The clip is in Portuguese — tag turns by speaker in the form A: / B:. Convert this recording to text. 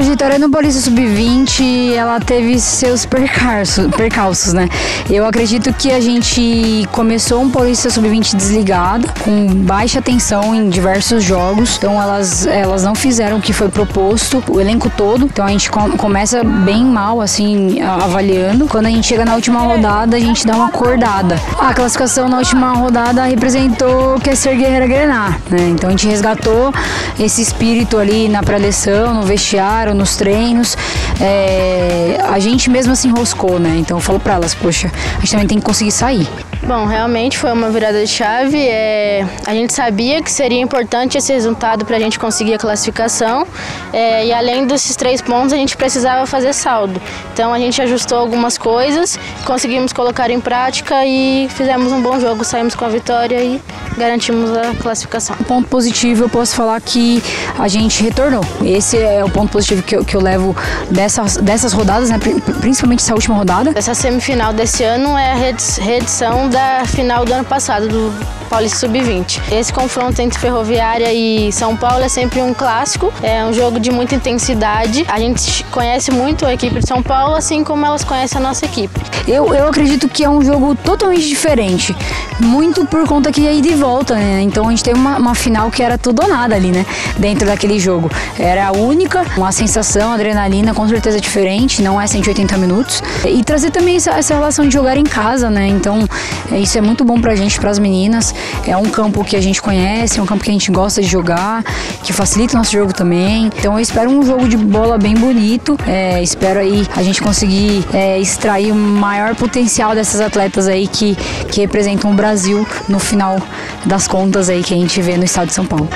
A: história no Paulista Sub-20, ela teve seus percalços, percalços, né? Eu acredito que a gente começou um Paulista Sub-20 desligado, com baixa tensão em diversos jogos. Então elas, elas não fizeram o que foi proposto, o elenco todo. Então a gente com, começa bem mal, assim, avaliando. Quando a gente chega na última rodada, a gente dá uma acordada. A classificação na última rodada representou que é ser guerreira grenar, né? Então a gente resgatou esse espírito ali na pré-eleção, no vestiário, nos treinos. É, a gente mesmo se enroscou, né? Então eu falo pra elas, poxa, a gente também tem que conseguir sair.
B: Bom, realmente foi uma virada de chave. É, a gente sabia que seria importante esse resultado para a gente conseguir a classificação. É, e além desses três pontos, a gente precisava fazer saldo. Então a gente ajustou algumas coisas, conseguimos colocar em prática e fizemos um bom jogo. Saímos com a vitória e garantimos a classificação.
A: Um ponto positivo, eu posso falar que a gente retornou. Esse é o ponto positivo que eu, que eu levo dessas, dessas rodadas, né? principalmente essa última rodada.
B: Essa semifinal desse ano é a reedição da final do ano passado, do Paulista Sub-20. Esse confronto entre Ferroviária e São Paulo é sempre um clássico, é um jogo de muita intensidade. A gente conhece muito a equipe de São Paulo, assim como elas conhecem a nossa equipe.
A: Eu, eu acredito que é um jogo totalmente diferente, muito por conta que é ida e volta, né? Então a gente teve uma, uma final que era tudo ou nada ali, né? Dentro daquele jogo. Era a única, uma sensação, adrenalina com certeza diferente, não é 180 minutos. E trazer também essa, essa relação de jogar em casa, né? Então é, isso é muito bom pra gente, pras meninas. É um campo que a gente conhece, é um campo que a gente gosta de jogar, que facilita o nosso jogo também. Então eu espero um jogo de bola bem bonito. É, espero aí a gente conseguir é, extrair o maior potencial dessas atletas aí que, que representam o Brasil no final das contas aí que a gente vê no estado de São Paulo.